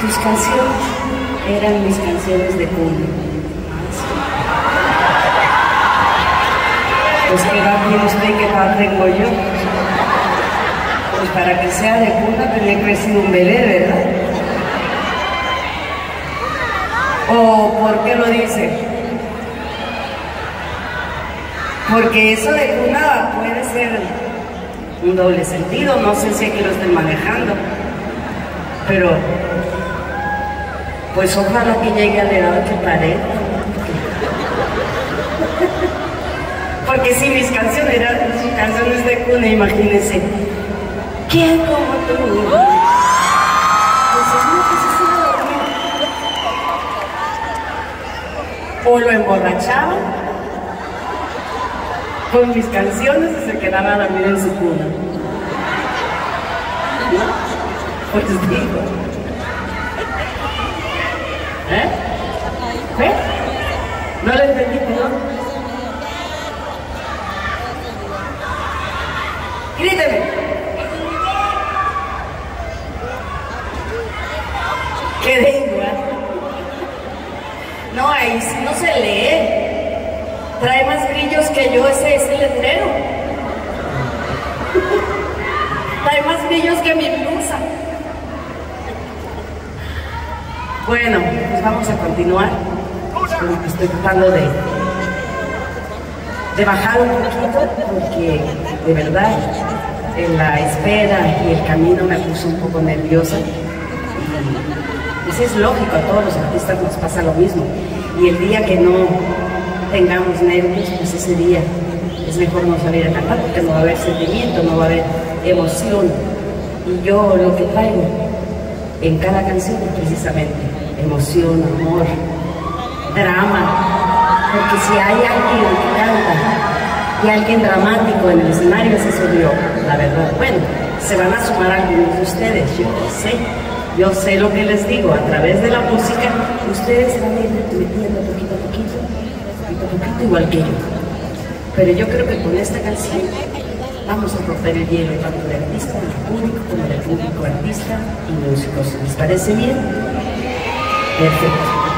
Tus canciones eran mis canciones de cuna. Pues que va bien usted qué edad tengo yo. Pues para que sea de cuna tenía que haber sido un bebé, ¿verdad? ¿O por qué lo dice? Porque eso de cuna puede ser un doble sentido, no sé si aquí lo estén manejando, pero pues ojalá que llegue a la edad que. Porque si mis canciones eran canciones de cuna, imagínense, ¿quién como tú? Pues o lo emborrachaban con mis canciones y se quedaba a dormir en su cuna. Pues. ¿Eh? ¿Eh? ¿No le entendí, no? Gríteme. Quedé igual. No, ahí no se lee. Trae más brillos que yo, ese es letrero. Trae más brillos que mi blusa. Bueno, pues vamos a continuar. Estoy tratando de, de bajar un poquito porque de verdad en la espera y el camino me puso un poco nerviosa. Y pues es lógico, a todos los artistas nos pasa lo mismo. Y el día que no tengamos nervios, pues ese día es mejor no salir a cantar porque no va a haber sentimiento, no va a haber emoción. Y yo lo que traigo en cada canción es precisamente emoción, amor, drama. Porque si hay alguien que canta y alguien dramático en el escenario, soy yo, la verdad. Bueno, se van a sumar algunos de ustedes, yo sé. Yo sé lo que les digo, a través de la música, ustedes se van a ir metiendo poquito a poquito, poquito poquito, igual que yo. Pero yo creo que con esta canción vamos a romper el hielo tanto de artista, del público, como del público artista y músicos. ¿Les parece bien? Perfecto.